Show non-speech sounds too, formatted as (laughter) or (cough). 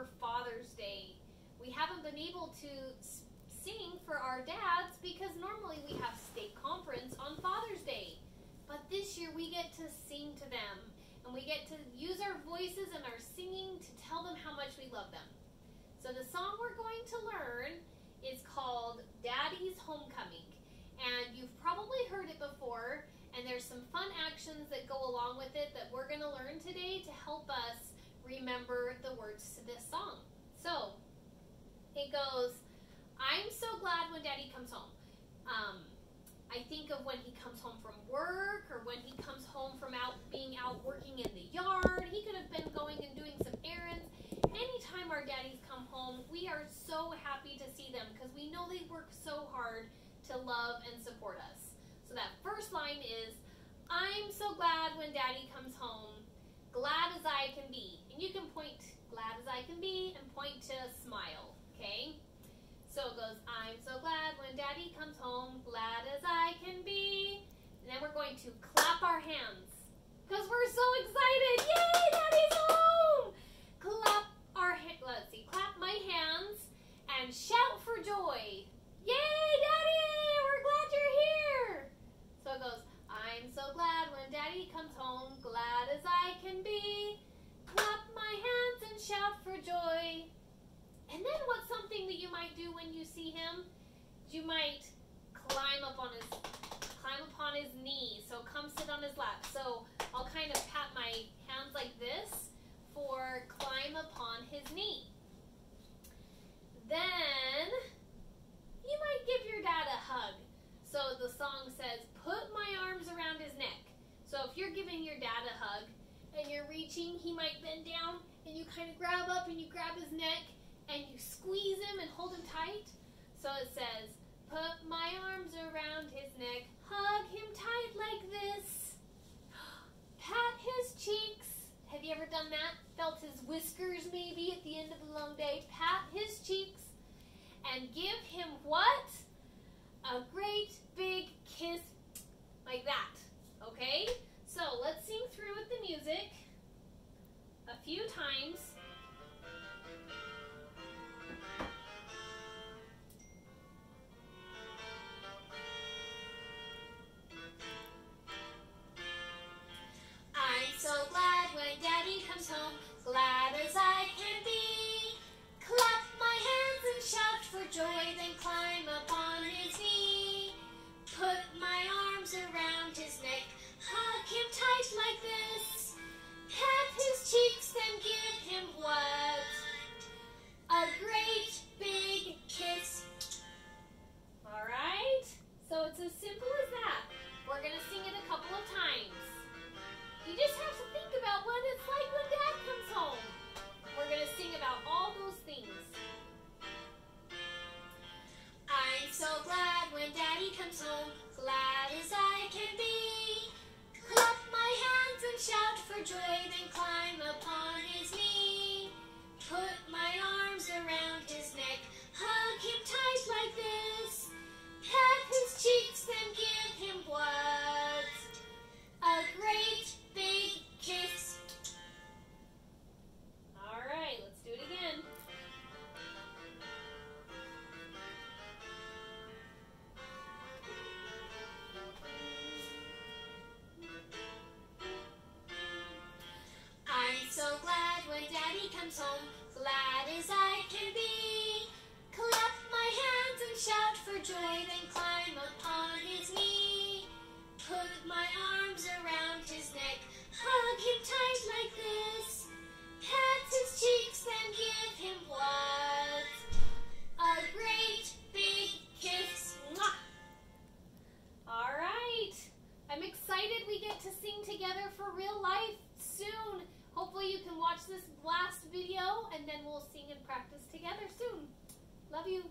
for Father's Day. We haven't been able to sing for our dads because normally we have state conference on Father's Day. But this year we get to sing to them and we get to use our voices and our singing to tell them how much we love them. So the song we're going to learn remember the words to this song. So it goes, I'm so glad when Daddy comes home. Um, I think of when he comes home from work or when he comes home from out being out working in the yard. He could have been going and doing some errands. Anytime our daddies come home, we are so happy to see them because we know they work so hard to love and support us. So that first line is, I'm so glad when daddy comes home, glad as I can be. You can point glad as I can be and point to smile, okay? So it goes, I'm so glad when daddy comes home, glad as I can be. And then we're going to clap our hands because we're so excited. Yay, daddy's home! Clap our ha- let's see, clap my hands and shout for joy. Yay, daddy! We're glad you're here. So it goes, I'm so glad when daddy comes home, glad as I can be. Clap my hands and shout for joy. And then what's something that you might do when you see him? You might climb up on his climb upon his knee. So come sit on his lap. So I'll kind of pat my hands like this for climb upon his knee. Then you might give your dad a hug. So the song says, put my arms around his neck. So if you're giving your dad a hug and you're reaching, he might bend down and you kind of grab up and you grab his neck and you squeeze him and hold him tight. So it says, put my arms around his neck, hug him tight like this, (gasps) pat his cheeks. Have you ever done that? Felt his whiskers maybe at the end of a long day. Pat his cheeks and give him what? A great big for joy, daddy comes home, glad as I can be. Clap my hands and shout for joy, then climb upon his knee. Watch this last video and then we'll sing and practice together soon. Love you.